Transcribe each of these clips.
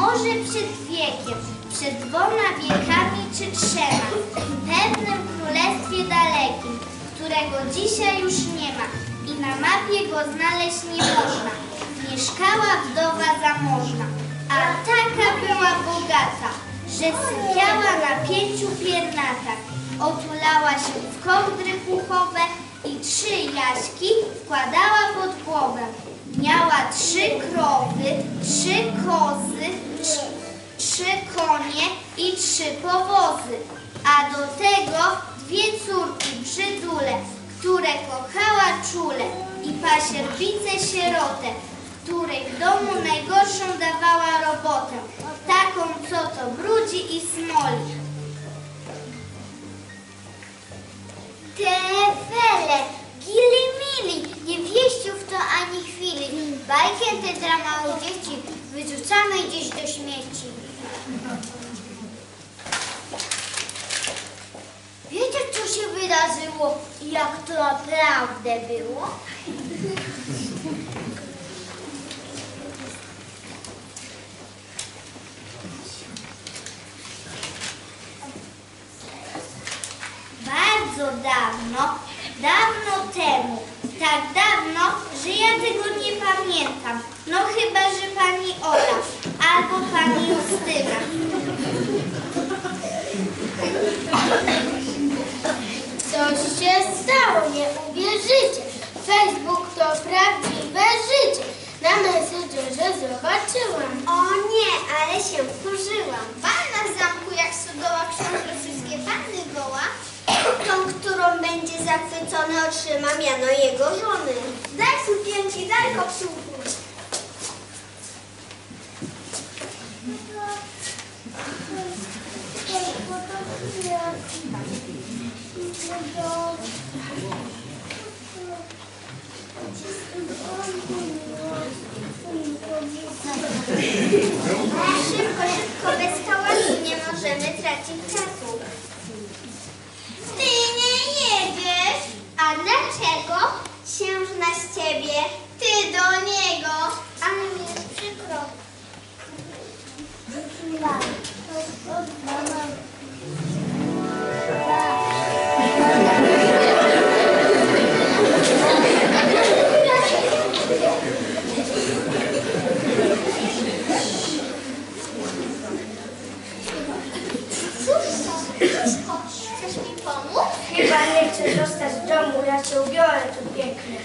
Może przed wiekiem, przed dwoma wiekami czy trzema, w pewnym królestwie dalekim, którego dzisiaj już nie ma i na mapie go znaleźć nie można, mieszkała wdowa zamożna, a taka była bogata, że sypiała na pięciu piernatach, otulała się w kołdry puchowe i trzy jaśki wkładała pod głowę. Miała trzy krowy, trzy kozy, i trzy powozy, a do tego dwie córki brzydule, które kochała czule i pasierbicę sierotę, której w domu najgorszą dawała robotę, taką co to brudzi i smoli. Tefele, gili mili, nie wieściów to ani chwili. Bajkę te dla małych dzieci wyrzucamy gdzieś do śmieci. Wiecie, co się wydarzyło jak to naprawdę było? Bardzo dawno, dawno temu, tak dawno, że ja tego nie pamiętam. No chyba, że pani Ola albo pani Justyna. Zachwycony, otrzyma miano jego żony. Daj sukienki, daj kopsułku. Szybko, szybko, bez hałasu nie możemy tracić czasu. Chyba nie chcę zostać w domu, ja się ubiorę tu pięknie.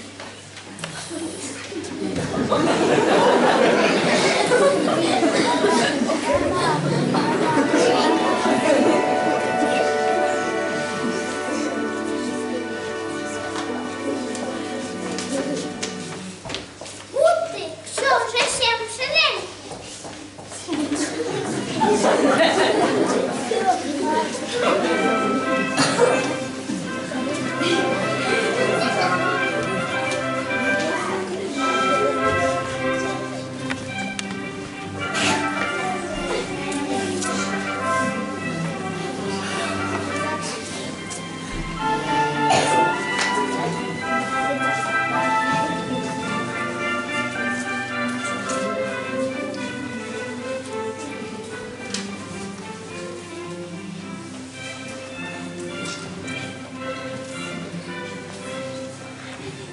Buty,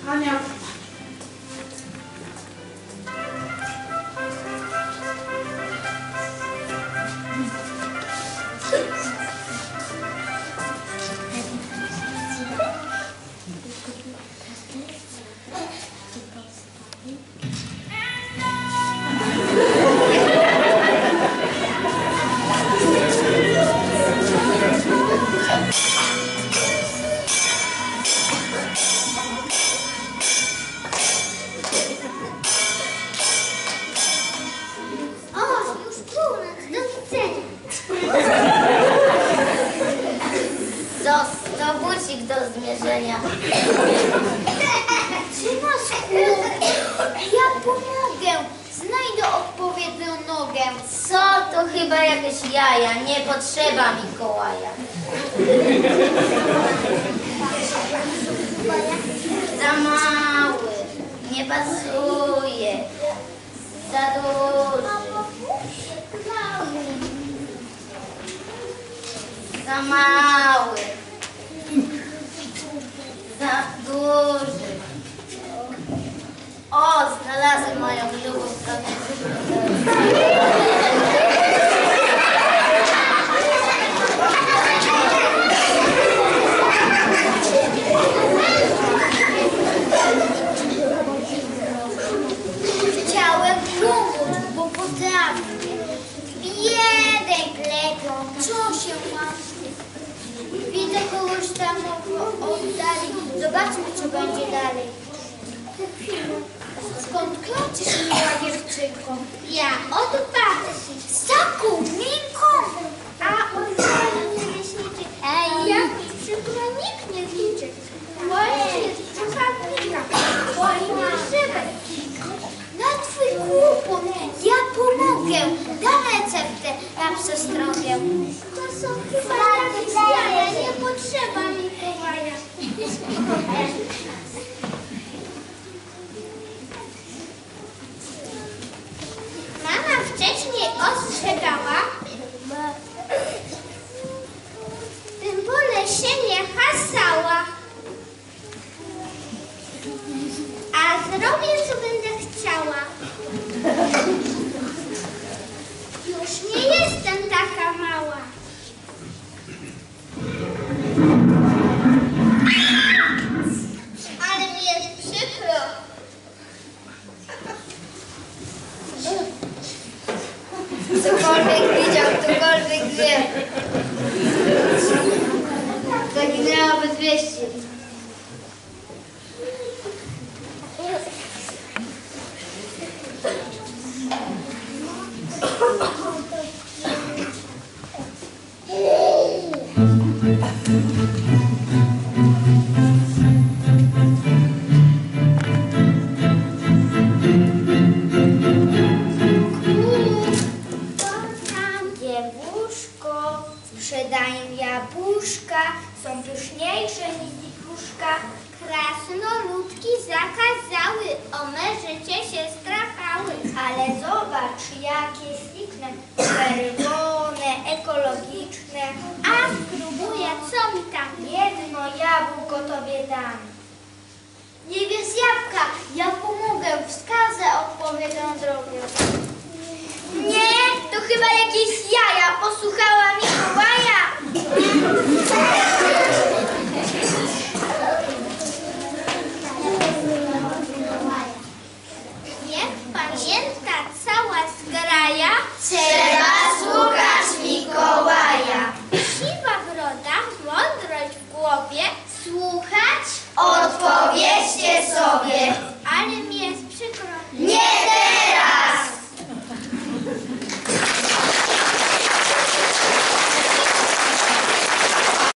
Ania, O, chyba jakieś jaja, nie potrzeba Mikołaja. Za mały, nie pasuje, za duży. Za mały, za duży. O, znalazłem. Co się ma? Widzę kogoś tam oddali. Zobaczmy, co będzie dalej. Skąd kroczysz, miła dziewczynko? Ja, oto patrz, z taką minką. A on nie leśniczy. Ej, ja przykro nikt nie zliczy. Właśnie jest przykładnika. Właśnie szybek. Na twój kłopot ja pomogę. Dam receptę na przestrogę. To są chyba nie potrzeba Mikołaja. Mama wcześniej ostrzegała, tym po lesie nie hasała. A zrobię, co będę chciała. Już nie Георгий где? Загнал в известие. Sprzedają jabłuszka, są pyszniejsze niż puszka. Krasnoludki zakazały, o omerzycie się strachały. Ale zobacz, jakie śliczne, czerwone, ekologiczne. A spróbuję, co mi tam? Jedno jabłko tobie dam. Nie wiesz jabłka, ja pomogę, wskazę odpowiedzią drogę. Nie, to chyba jakieś jaja, posłuchałem.